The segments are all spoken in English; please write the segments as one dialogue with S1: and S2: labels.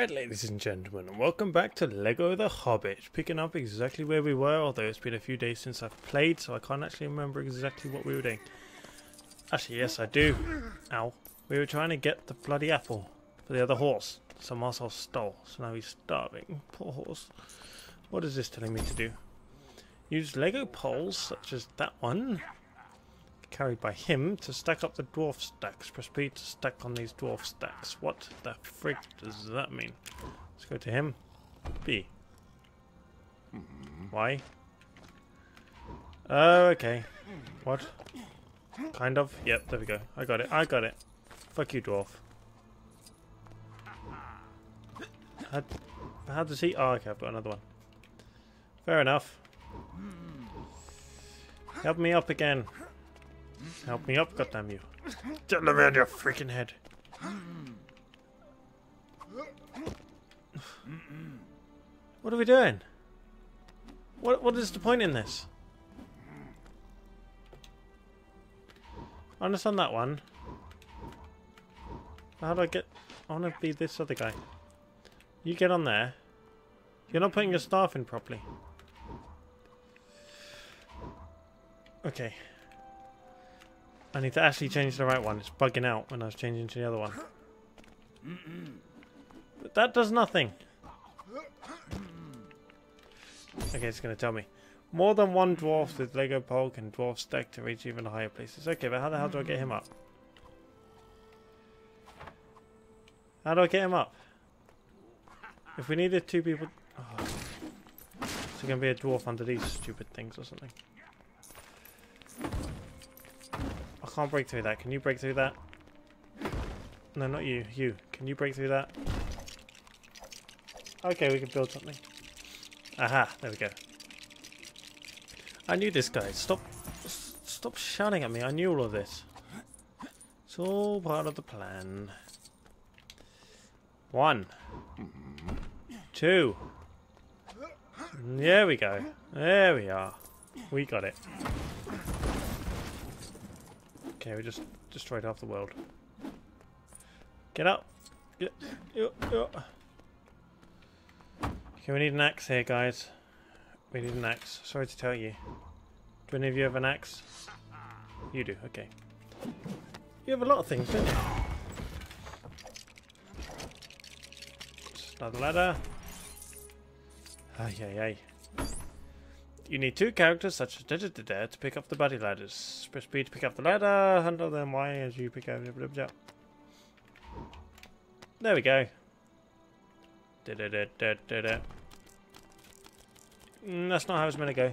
S1: Alright, ladies and gentlemen, welcome back to LEGO The Hobbit. Picking up exactly where we were, although it's been a few days since I've played, so I can't actually remember exactly what we were doing. Actually, yes, I do. Ow. We were trying to get the bloody apple for the other horse. Some asshole stole, so now he's starving. Poor horse. What is this telling me to do? Use LEGO poles, such as that one, carried by him to stack up the dwarf stacks. Press B to stack on these dwarf stacks. What the frick does that mean? Let's go to him. B. Mm-hmm. Why? Oh, okay. What? Kind of? Yep, there we go. I got it. I got it. Fuck you, dwarf. How, how does he... Oh, okay, I've got another one. Fair enough. Help me up again. Help me up, goddamn you. Get them in your freaking head. What are we doing? What what is the point in this? I understand that one. How do I get I wanna be this other guy. You get on there. You're not putting your staff in properly. Okay. I need to actually change the right one. It's bugging out when I was changing to the other one. But that does nothing. Okay, it's going to tell me. More than one dwarf with Lego pole can dwarf stack to reach even higher places. Okay, but how the hell do I get him up? How do I get him up? If we needed two people... Oh. Is going to be a dwarf under these stupid things or something? Can't break through that. Can you break through that? No, not you. You. Can you break through that? Okay, we can build something. Aha, there we go. I knew this guy. Stop stop shouting at me. I knew all of this. It's all part of the plan. One. Two. There we go. There we are. We got it. Okay, we just destroyed half the world. Get up! Get, get, get. Okay, we need an axe here, guys. We need an axe. Sorry to tell you. Do any of you have an axe? You do, okay. You have a lot of things, don't you? Another ladder. Ay, ay, ay. You need two characters such as da da da da to pick up the buddy ladders. Press B to pick up the ladder, handle them Y as you pick up. There we go. Da da da da da da. Mm, that's not how it's meant to go.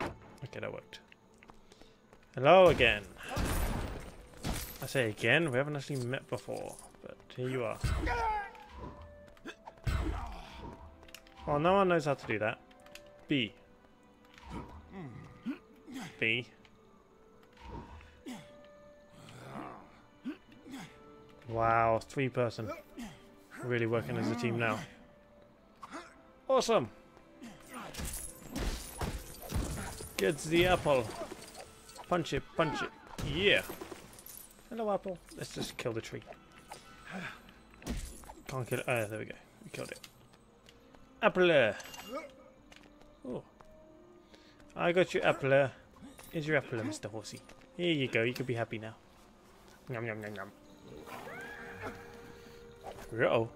S1: Okay, that worked. Hello again. I say again, we haven't actually met before, but here you are. Well, no one knows how to do that. B. Wow, three person. Really working as a team now. Awesome! Gets the apple. Punch it, punch it. Yeah. Hello, apple. Let's just kill the tree. Can't kill it. Oh, there we go. We killed it. Apple. Oh. I got you, apple. Here's your apple, Mr. Horsey. Here you go. You can be happy now. Yum, yum, yum, yum. Uh-oh.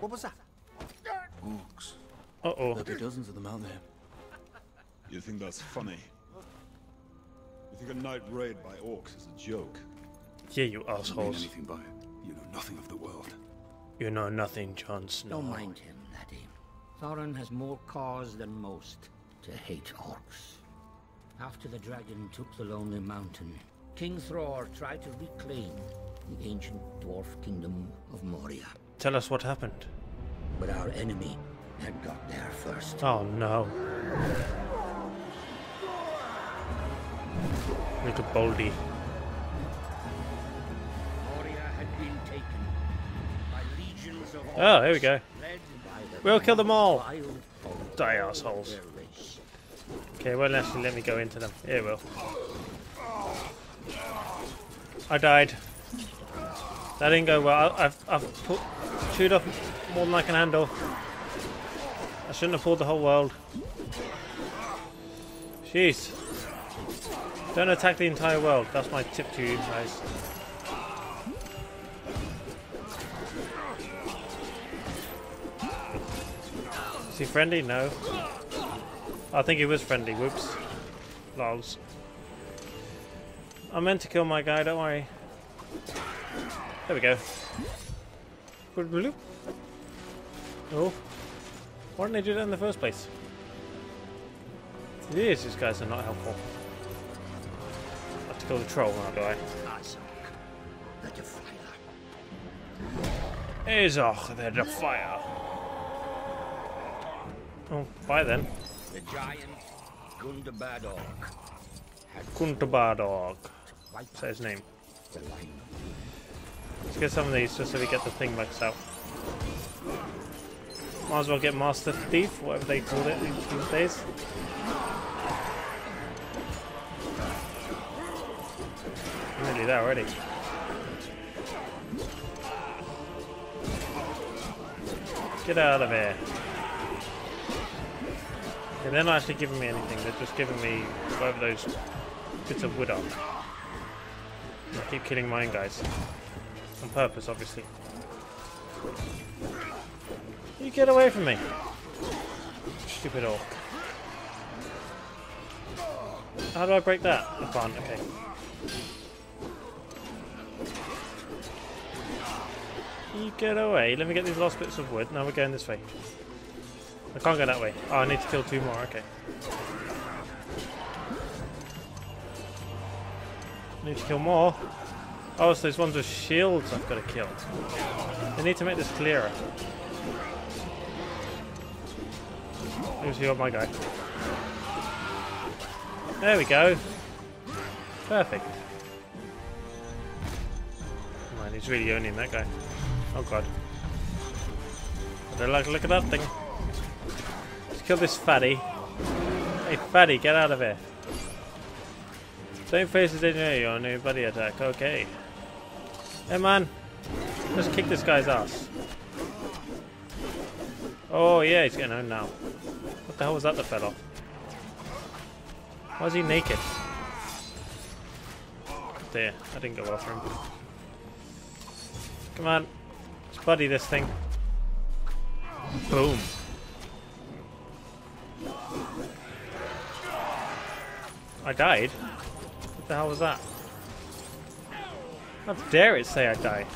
S2: What was that?
S3: Orcs.
S1: Uh-oh.
S3: There'll be dozens of them out there.
S4: You think that's funny? You think a night raid by orcs is a joke?
S1: Yeah, you
S3: Doesn't mean anything by it. You know nothing of the world.
S1: You know nothing, Jon Snow.
S2: Don't mind him, laddie. Thorin has more cause than most to hate orcs. After the dragon took the Lonely Mountain, King Thror tried to reclaim the ancient dwarf kingdom of Moria.
S1: Tell us what happened.
S2: But our enemy had got there first.
S1: Oh no. Look at Baldy.
S2: Moria had been taken by legions of orcs.
S1: Oh, here we go. We'll kill them all. Die, assholes. Okay, well, actually, let me go into them. Here, will. I died. That didn't go well. I- I've, I've put, chewed off more than I can handle. I shouldn't have pulled the whole world. Jeez. Don't attack the entire world. That's my tip to you guys. Is he friendly? No. I think he was friendly. Whoops. Lols. I meant to kill my guy, don't worry. There we go. Oh. Why didn't they do that in the first place? These, these guys are not helpful. I have to kill the troll now, do I?
S2: Azog, the Defiler.
S1: Azog, the Defier. Oh, bye then.
S2: The giant Gundabad Orc had
S1: Kuntabadog. Say his name.
S2: the line of
S1: Let's get some of these just so we get the thing maxed out. Might as well get Master Thief, whatever they call it these days. Nearly there already. Get out of here. Okay, they're not actually giving me anything, they're just giving me whatever those bits of wood are. I keep killing mine guys. On purpose, obviously. You get away from me! Stupid orc. How do I break that? I can't, okay. You get away. Let me get these last bits of wood. Now we're going this way. I can't go that way. Oh, I need to kill two more, okay. Need to kill more. Oh, so those ones with shields I've got to kill. I need to make this clearer. Who's heal my guy? There we go. Perfect. Man, he's really owning that guy. Oh god. I don't like look at that thing. Kill this fatty. Hey fatty, get out of here. Same face as in your new buddy attack. Okay. Hey man, let's kick this guy's ass. Oh yeah, he's getting owned now. What the hell was that the fell off? Why is he naked? There, I didn't go well for him. Come on, let's buddy this thing. Boom. I died? What the hell was that? How dare it say I died?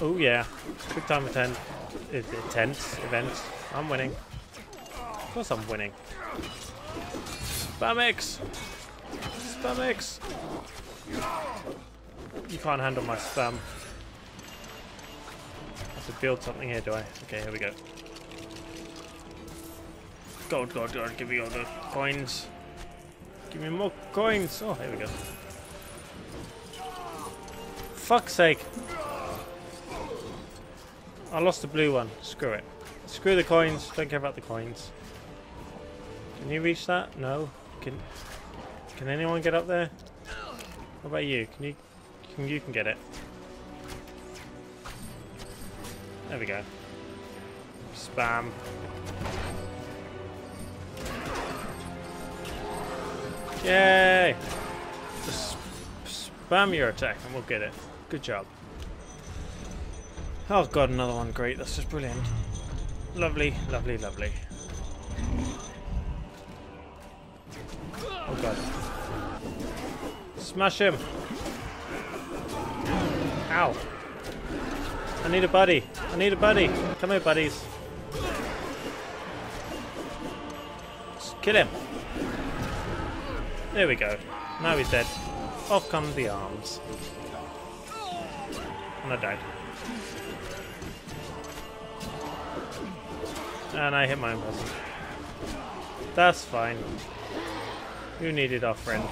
S1: Oh yeah, quick time attend, intense event. I'm winning. Of course I'm winning. Spamix! Spamix! You can't handle my spam. I have to build something here, do I? Okay, here we go. God, God, God, give me all the coins. Give me more coins. Oh, here we go. Fuck's sake. I lost the blue one. Screw it. Screw the coins. Don't care about the coins. Can you reach that? No. Can Can anyone get up there? What about you? Can you can you can get it? There we go. Spam. Yay! Just spam your attack and we'll get it. Good job. Oh god, another one. Great. That's just brilliant. Lovely, lovely, lovely. Oh god. Smash him! Ow! I need a buddy! I need a buddy! Come here, buddies! Just kill him! There we go. Now he's dead. Off come the arms. And I died. And I hit my own person. That's fine. You needed our friend.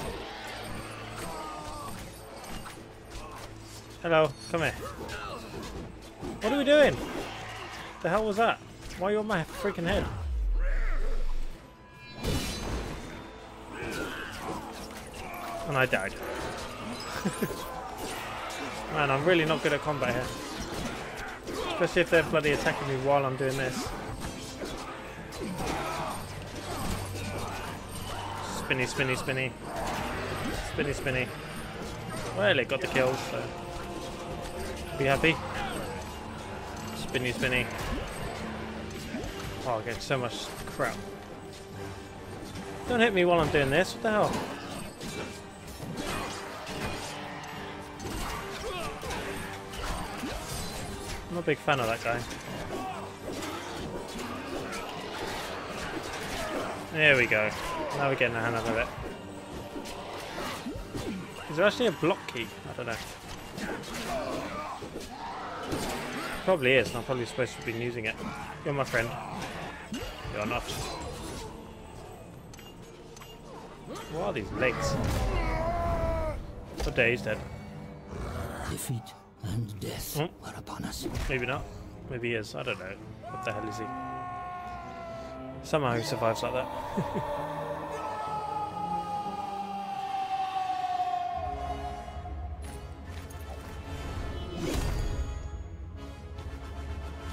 S1: Hello, come here. What are we doing? The hell was that? Why are you on my freaking head? And I died. Man, I'm really not good at combat here. Especially if they're bloody attacking me while I'm doing this. Spinny, spinny, spinny. Spinny, spinny. Well, it got the kills, so... Be happy. Spinny, spinny. Oh, I get so much crap. Don't hit me while I'm doing this. What the hell? I'm not a big fan of that guy. There we go. Now we're getting a hand of it. Is there actually a block key? I don't know. Probably is, and I'm probably supposed to be using it. You're my friend. You're not. What are these legs? Oh, day, he's dead.
S2: Defeat and death
S1: Hmm?
S2: were upon us.
S1: Maybe not. Maybe he is. I don't know. What the hell is he? Somehow he survives like that.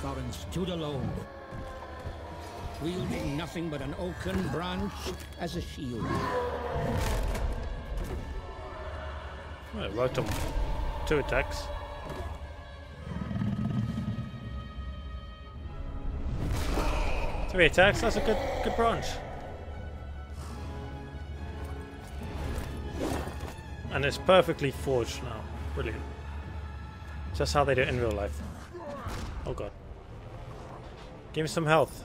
S2: Thorin stood alone, wielding nothing but an oaken branch as a shield.
S1: Well, worked on two attacks. Three attacks, that's a good good branch. And it's perfectly forged now. Brilliant. Just how they do it in real life. Oh god. Give me some health.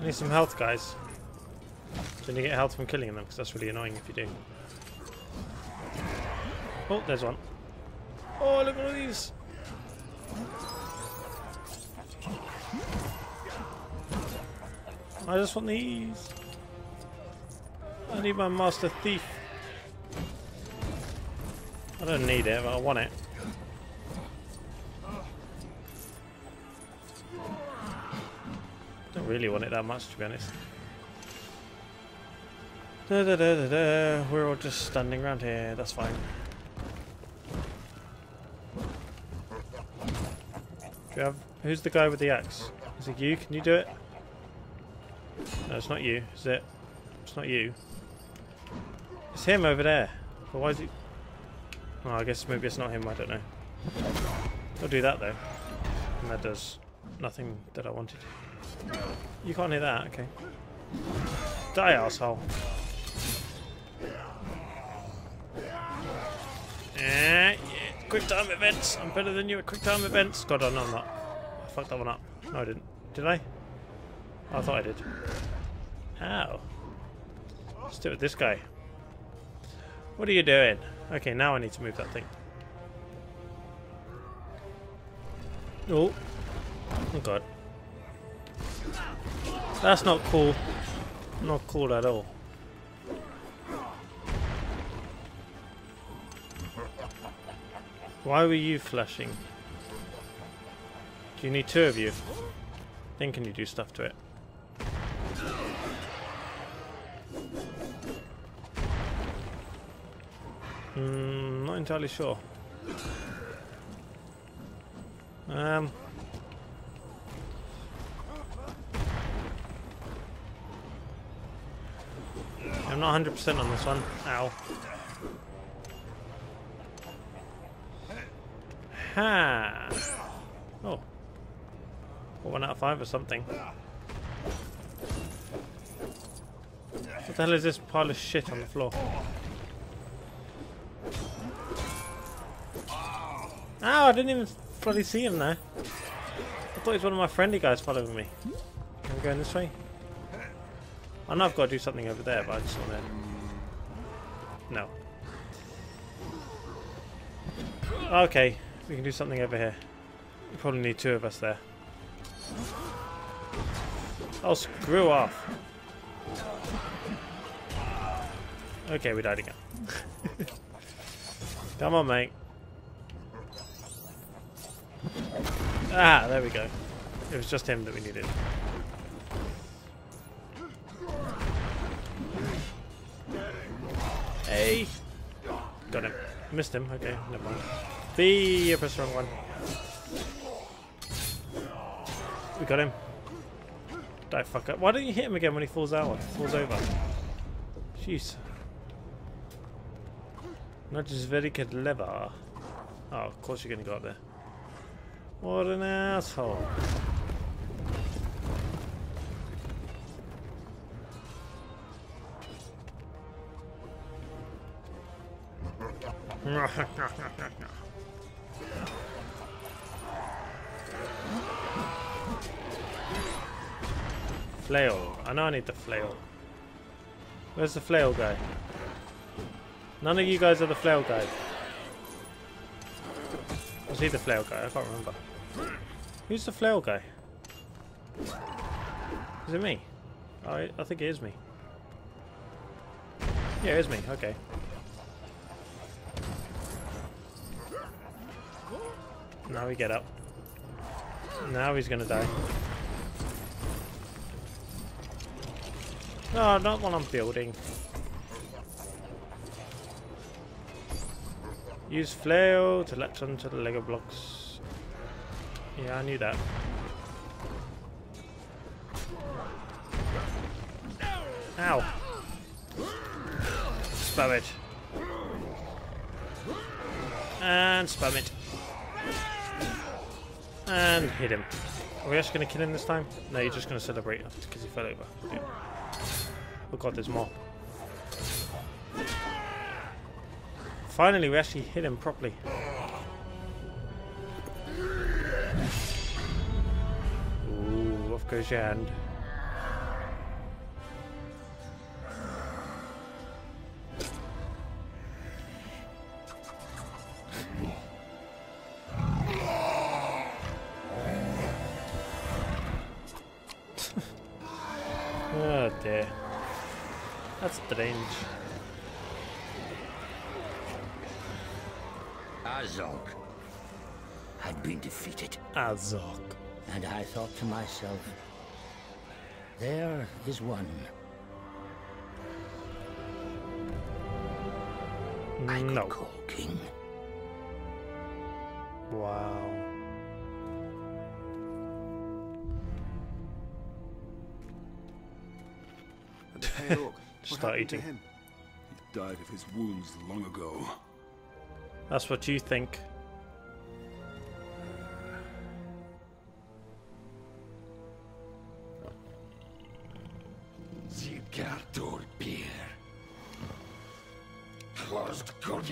S1: I need some health, guys. So you get health from killing them, because that's really annoying if you do. Oh, there's one. Oh, look at all these! I just want these. I need my master thief. I don't need it, but I want it. Don't really want it that much, to be honest. Da, da, da. We're all just standing around here. That's fine. Have, who's the guy with the axe? Is it you? Can you do it? No, it's not you. Is it? It's not you. It's him over there. But why is he? Oh, I guess maybe it's not him. I don't know. I'll do that though. And that does nothing that I wanted. You can't hear that. Okay. Die, asshole. Yeah, yeah. Quick time events. I'm better than you at quick time events. God, no, I'm not. I fucked that one up. No, I didn't. Did I? Oh, I thought I did. Ow. Let's do it with this guy. What are you doing? Okay, now I need to move that thing. Oh. Oh god. That's not cool. Not cool at all. Why were you flashing? Do you need two of you? Then can you do stuff to it? Hmm, not entirely sure. Um. I'm not 100% on this one. Ow. Ha! Oh. Or one out of five or something. What the hell is this pile of shit on the floor? Ow, I didn't even bloody see him there. I thought he was one of my friendly guys following me. I'm going this way? I know I've got to do something over there, but I just want to... No. Okay, we can do something over here. We probably need two of us there. Oh, screw off. Okay, we died again. Come on, mate. Ah, there we go. It was just him that we needed. Hey! Got him. Missed him. Okay, never mind. B, I pressed the wrong one. We got him. Die fucker. Why don't you hit him again when he falls out? Falls over. Jeez. Not just very clever. Oh, of course you're gonna go up there. What an asshole. flail. I know I need the flail. Where's the flail guy? None of you guys are the flail guy. Was he the flail guy? I can't remember. Who's the flail guy? Is it me? Oh, I I think it is me. Yeah, it is me. Okay. Now we get up. Now he's gonna die. No, not when I'm building. Use flail to latch onto the Lego blocks. Yeah, I knew that. Ow! Spam it. And spam it. And hit him. Are we actually going to kill him this time? No, you're just going to celebrate because he fell over. Yeah. Oh god, there's more. Finally, we actually hit him properly. Ooh, off goes your hand.
S2: Azog. and I thought to myself, there is one I could
S1: No.
S2: call king.
S1: Wow.
S3: And hey, look. What
S1: start
S3: happened to
S1: eating.
S3: him? He died of his wounds long ago.
S1: That's what you think.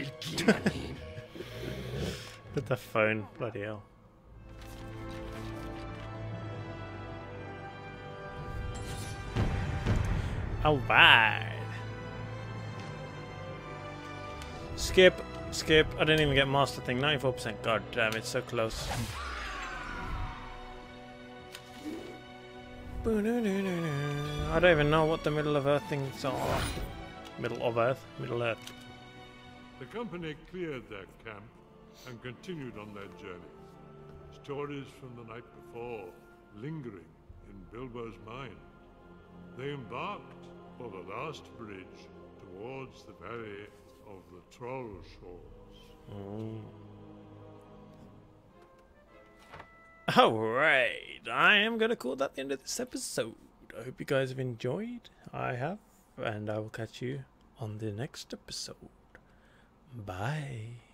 S2: Godilkinani.
S1: The phone. Bloody hell. Alright. Skip. Skip. I didn't even get master thing. 94%. God damn, it's so close. I don't even know what the middle of Earth things are. Middle of Earth? Middle Earth.
S5: The company cleared their camp and continued on their journey. Stories from the night before lingering in Bilbo's mind. They embarked for the last bridge towards the valley of the Troll Shores. Oh.
S1: Alright, I am going to call that the end of this episode. I hope you guys have enjoyed. I have, and I will catch you on the next episode. Bye.